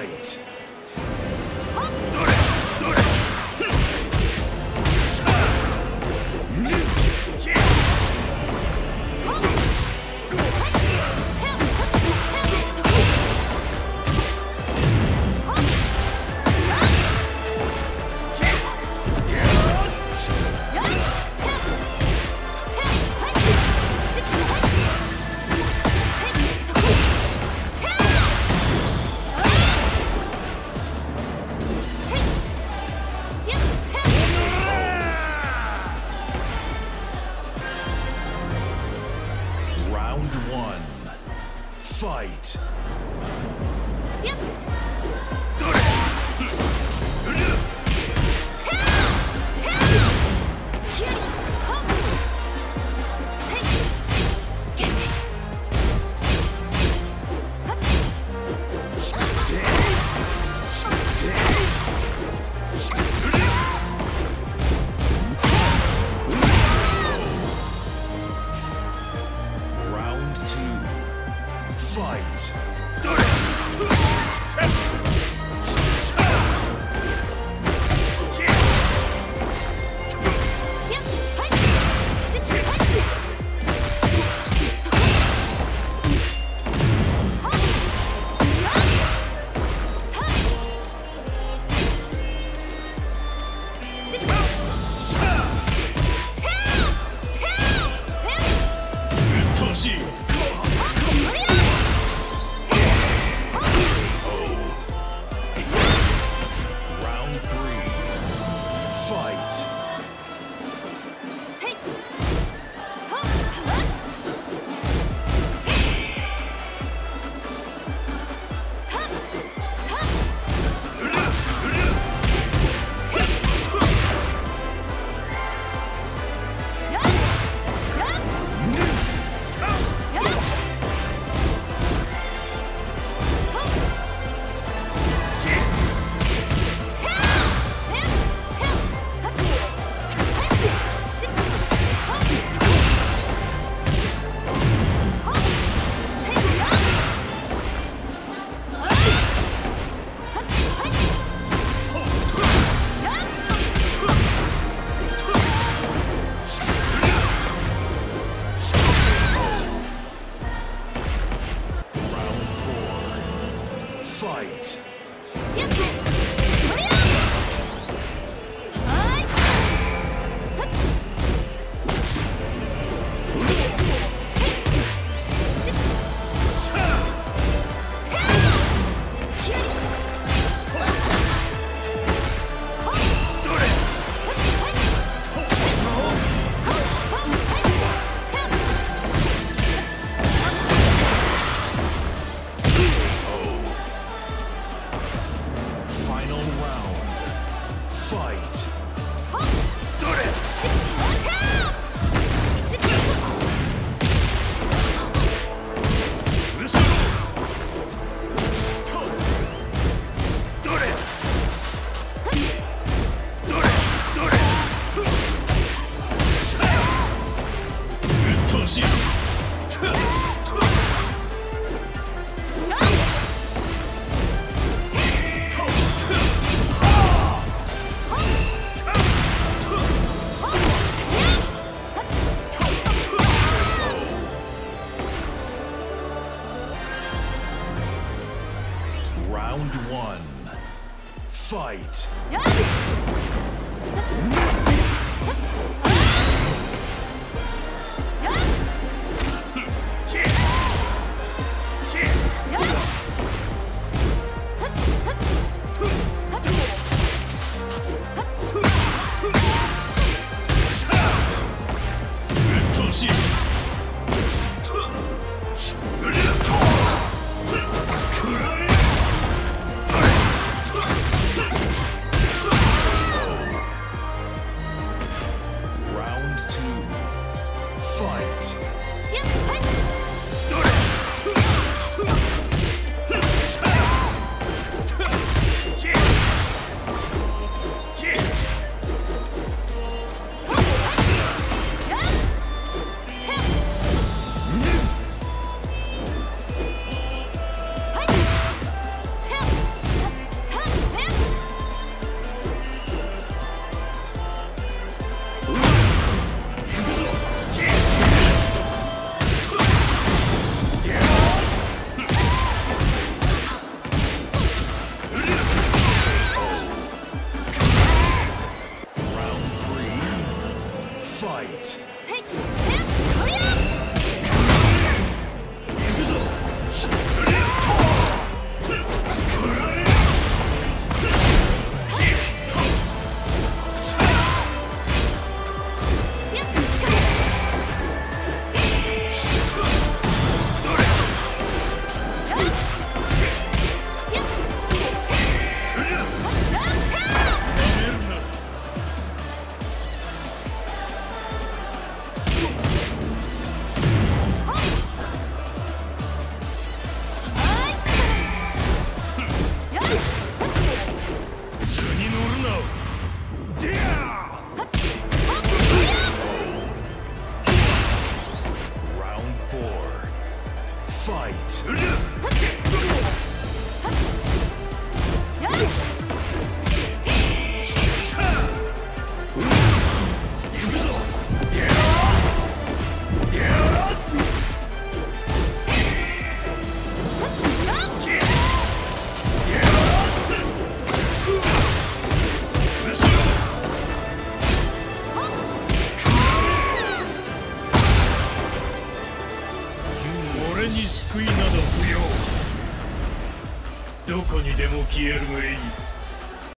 Fight. Fight. Right. Yeah. fight. fight! でも消えるがいい。